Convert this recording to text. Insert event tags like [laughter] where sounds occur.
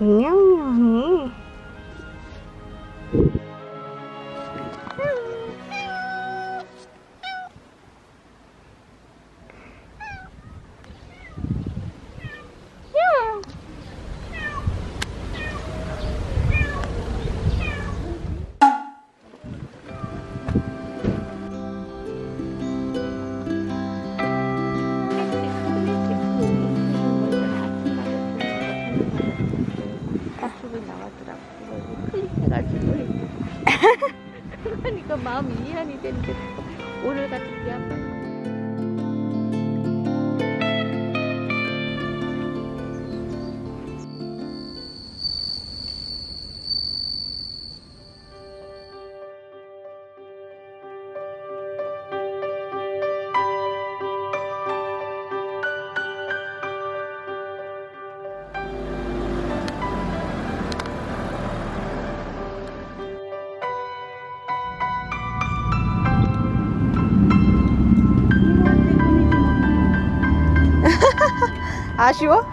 にゃ 해가지고. [laughs] 그러니까 마음이 이안이 되는데 오늘 같은 게 한번 아쉬워?